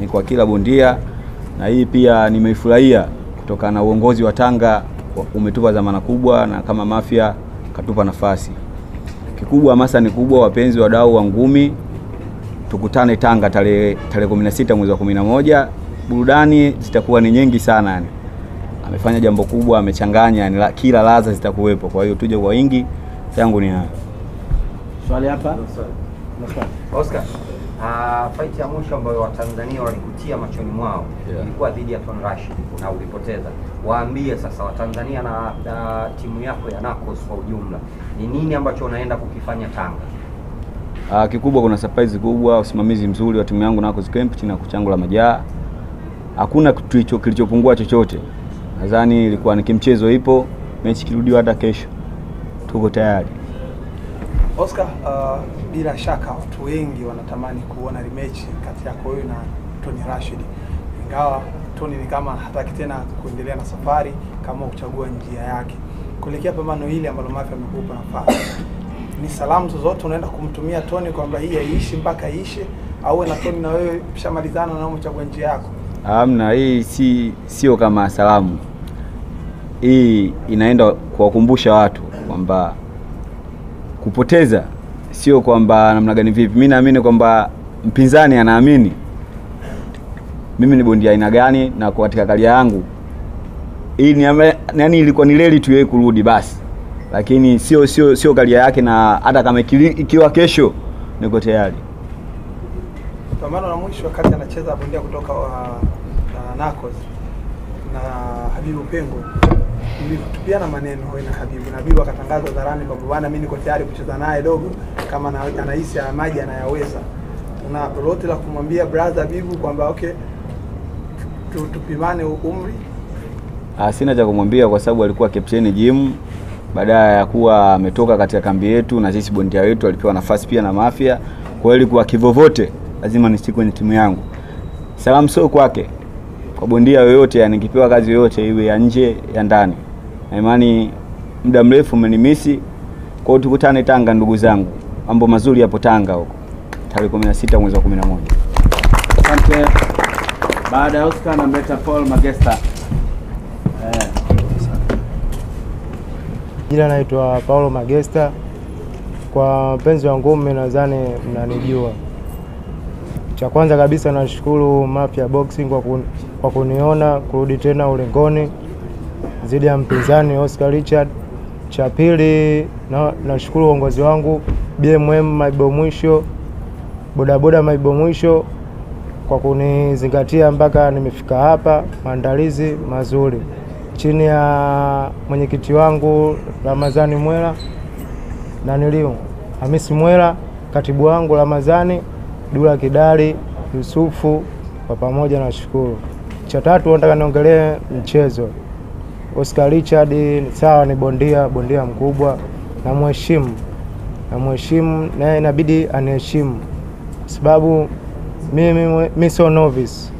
ni kwa kila bondia, na hii pia nimeifurahia kutokana na uongozi wa Tanga umetupa dhamana kubwa, na kama Mafia katupa nafasi kikubwa. Hamasa ni kubwa, wapenzi wadau wa ngumi, tukutane Tanga tarehe tarehe 16 mwezi wa 11. Burudani zitakuwa ni nyingi sana yani amefanya jambo kubwa, amechanganya yani, la, kila ladha zitakuwepo. Kwa hiyo tuje kwa wingi, yangu ni hayo. Swali hapa. Oscar, uh, fight ya mwisho ambayo Watanzania walikutia machoni mwao Yeah. ilikuwa dhidi ya Ton Rashid na ulipoteza. Waambie sasa Watanzania na, na timu yako ya Nakos kwa ujumla, ni nini ambacho unaenda kukifanya Tanga? Ah, kikubwa kuna surprise kubwa, usimamizi mzuri wa timu yangu Nakos Camp chini ya kocha la Majaa. Hakuna kitu kilichopungua chochote. Nadhani ilikuwa ni kimchezo, ipo mechi kirudiwa hata kesho, tuko tayari. Oscar, uh, bila shaka watu wengi wanatamani kuona rematch kati yako wewe na Tony Rashid, ingawa Tony ni kama hataki tena kuendelea na safari kama kuchagua njia yake kuelekea pambano hili ambalo Mafia amekupa nafasi. Ni salamu zozote unaenda kumtumia Tony kwamba hii haiishi mpaka iishe, au na Tony na wewe mshamalizana na umechagua njia yako? Amna, hii si sio kama salamu. Hii inaenda kuwakumbusha watu kwamba kupoteza sio kwamba namna gani vipi. Mimi naamini kwamba mpinzani anaamini mimi ni bondia aina gani, na kwa katika karia yangu hii ni yani ilikuwa ni leli tu yeye kurudi basi, lakini sio sio sio kalia yake, na hata kama ikiwa kesho niko tayari. Pambano la mwisho wakati anacheza bondia kutoka wa, Nakos na Habibu Pengo, nilitupiana maneno na Habibu, na Habibu akatangaza dharani kwamba bwana, mimi niko tayari kucheza naye dogo, kama na, anahisi ana maji anayaweza. Una lolote la kumwambia brother Habibu kwamba okay, tu, tupimane umri? Ah, sina cha kumwambia kwa sababu alikuwa captain gym baada ya kuwa ametoka katika kambi yetu, na sisi bondia wetu alipewa nafasi pia na Mafia. Kwa hiyo ilikuwa kivovote lazima nishike kwenye timu yangu. Salamu sio kwake, kwa bondia yoyote, yani nikipewa kazi yoyote iwe ya nje ya ndani, na imani muda mrefu umenimisi. Kwa hiyo tukutane Tanga, ndugu zangu, mambo mazuri yapo Tanga huko tarehe 16 mwezi wa 11. Asante. Baada ya Oscar namleta Paul Magesta. Eh, Jina naitwa Paulo Magesta. Kwa mpenzi wa ngumi, nadhani mnanijua. Cha kwanza kabisa nashukuru Mafia Boxing kwa, kun, kwa kuniona kurudi tena ulingoni dhidi ya mpinzani Oscar Richard. Cha pili na, nashukuru uongozi wangu BMM Maibo Mwisho, bodaboda Maibo Mwisho kwa kunizingatia mpaka nimefika hapa. Maandalizi mazuri chini ya mwenyekiti wangu Ramadhani Mwela na niliu Hamisi Mwela, katibu wangu Ramadhani Dula Kidali, Yusufu kwa pamoja, na shukuru. Cha tatu nataka niongelee mchezo. Oscar Richard sawa, ni bondia, bondia mkubwa, namheshimu, namheshimu naye inabidi aniheshimu kwa sababu mimi mi sio novice.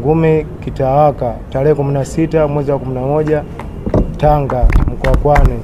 Ngumi kitawaka tarehe kumi na sita mwezi wa kumi na moja Tanga Mkwakwani.